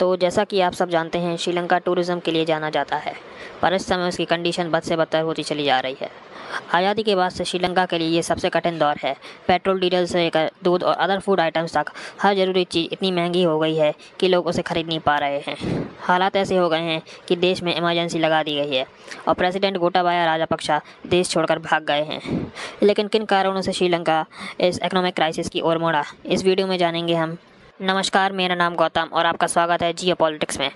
तो जैसा कि आप सब जानते हैं, श्रीलंका टूरिज़्म के लिए जाना जाता है, पर इस समय उसकी कंडीशन बद से बदतर होती चली जा रही है। आज़ादी के बाद से श्रीलंका के लिए ये सबसे कठिन दौर है। पेट्रोल, डीजल से लेकर दूध और अदर फ़ूड आइटम्स तक हर ज़रूरी चीज़ इतनी महँगी हो गई है कि लोग उसे ख़रीद नहीं पा रहे हैं। हालात ऐसे हो गए हैं कि देश में इमरजेंसी लगा दी गई है और प्रेसिडेंट गोटाबाया राजापक्षा देश छोड़कर भाग गए हैं। लेकिन किन कारणों से श्रीलंका इस इकोनॉमिक क्राइसिस की ओर मोड़ा, इस वीडियो में जानेंगे हम। नमस्कार, मेरा नाम गौतम और आपका स्वागत है जियो पॉलिटिक्स में।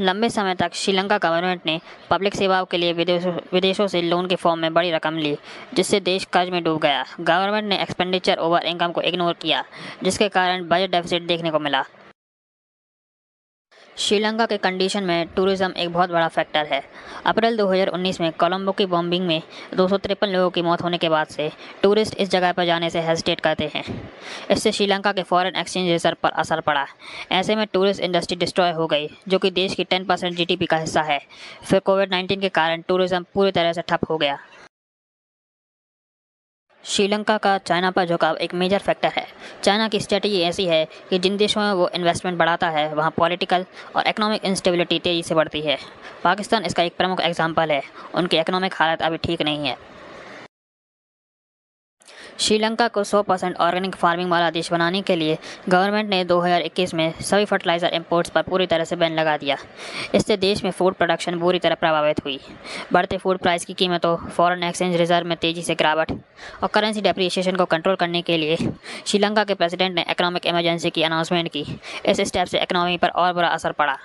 लंबे समय तक श्रीलंका गवर्नमेंट ने पब्लिक सेवाओं के लिए विदेशों विदेशों से लोन के फॉर्म में बड़ी रकम ली, जिससे देश कर्ज में डूब गया। गवर्नमेंट ने एक्सपेंडिचर ओवर इनकम को इग्नोर किया, जिसके कारण बजट डेफिसिट देखने को मिला। श्रीलंका के कंडीशन में टूरिज़्म एक बहुत बड़ा फैक्टर है। अप्रैल 2019 में कोलंबो की बॉम्बिंग में दो सौ तिरपन लोगों की मौत होने के बाद से टूरिस्ट इस जगह पर जाने से हेजिटेट करते हैं। इससे श्रीलंका के फॉरेन एक्सचेंज रिज़र्व पर असर पड़ा। ऐसे में टूरिस्ट इंडस्ट्री डिस्ट्रॉय हो गई, जो कि देश की 10 परसेंट का हिस्सा है। फिर कोविड नाइन्टीन के कारण टूरिज़्म पूरी तरह से ठप हो गया। श्रीलंका का चाइना पर झुकाव एक मेजर फैक्टर है। चाइना की स्ट्रेटजी ऐसी है कि जिन देशों में वो इन्वेस्टमेंट बढ़ाता है, वहाँ पॉलिटिकल और इकोनॉमिक इंस्टेबिलिटी तेज़ी से बढ़ती है। पाकिस्तान इसका एक प्रमुख एग्ज़ाम्पल है। उनकी इकोनॉमिक हालत अभी ठीक नहीं है। श्रीलंका को 100 परसेंट ऑर्गेनिक फ़ार्मिंग वाला देश बनाने के लिए गवर्नमेंट ने 2021 में सभी फर्टिलाइज़र इंपोर्ट्स पर पूरी तरह से बैन लगा दिया। इससे देश में फ़ूड प्रोडक्शन बुरी तरह प्रभावित हुई। बढ़ते फ़ूड प्राइस की कीमतों फॉरेन एक्सचेंज रिज़र्व में तेज़ी से गिरावट और करेंसी डेप्रिसिएशन को कंट्रोल करने के लिए श्रीलंका के प्रेसिडेंट ने इकोनॉमिक इमरजेंसी की अनाउंसमेंट की। इस स्टेप से इकनॉमी पर और बुरा असर पड़ा।